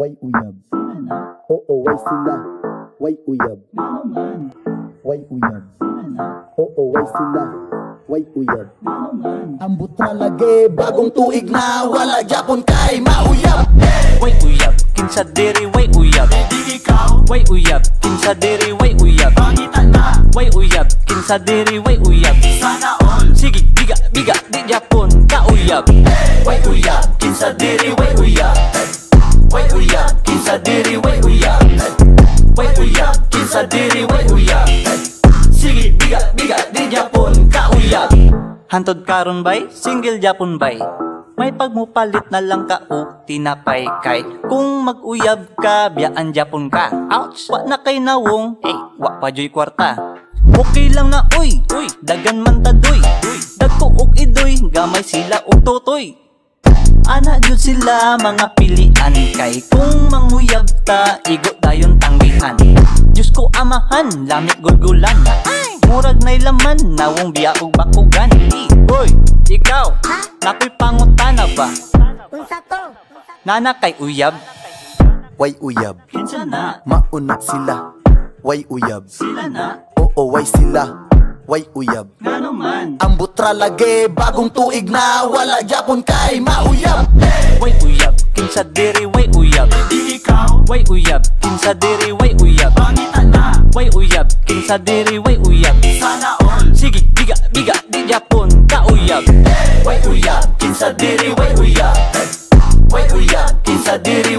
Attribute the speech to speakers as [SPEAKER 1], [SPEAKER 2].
[SPEAKER 1] Way uyab Oo, way sila? Way uyab Way uyab Oo, way sila? Way uyab Ambot na lagi Bagong tuig na Wala Japon kay mauyab.
[SPEAKER 2] Way uyab, kinsa diri way uyab
[SPEAKER 3] Di ikaw,
[SPEAKER 2] Way uyab, kinsa diri way uyab
[SPEAKER 3] pangitan na.
[SPEAKER 2] Way uyab, kinsa diri way uyab
[SPEAKER 3] Sana all.
[SPEAKER 2] Sige, biga, biga, di Japon ka uyab.
[SPEAKER 3] Way uyab, kinsa diri way uyab
[SPEAKER 2] Hantod karon bay, single Japon bay. May pagmupalit na lang ka o tinapay kay Kung mag-uyab ka, biyaan Japon ka. Ouch! Wa na kay nawong, eh, wa pa joy kwarta. Okay lang na uy, uy, dagan man tadoy dagko og idoy, gamay sila og totoy. Ana jud sila mga pilian kay Kung manguyab ta, igo dayon tanggihan Diyos ko amahan, lamit gulgulan Murag na'y laman, nawong biya og bakugan. Hoy, ikaw, nakoy pangutana ba?
[SPEAKER 4] Unsa to?
[SPEAKER 2] Nana kay uyab,
[SPEAKER 1] Way uyab.
[SPEAKER 2] Kinsa na,
[SPEAKER 1] Mauna sila. Way uyab.
[SPEAKER 2] Sila na,
[SPEAKER 1] Oo, way sila. Way uyab.
[SPEAKER 2] Nga naman?
[SPEAKER 1] Ambot ra lagi Bagong tuig na Wala Japon kay mauyab.
[SPEAKER 2] Way uyab, kinsa diri way way uyab Kinsa diri way uyab.
[SPEAKER 3] Pangita na.
[SPEAKER 2] Way uyab Kinsa diri way uyab.
[SPEAKER 3] Sana all.
[SPEAKER 2] Sige biga biga di Japon ka uyab.
[SPEAKER 3] Way uyab Kinsa diri way uyab. Way uyab Kinsa diri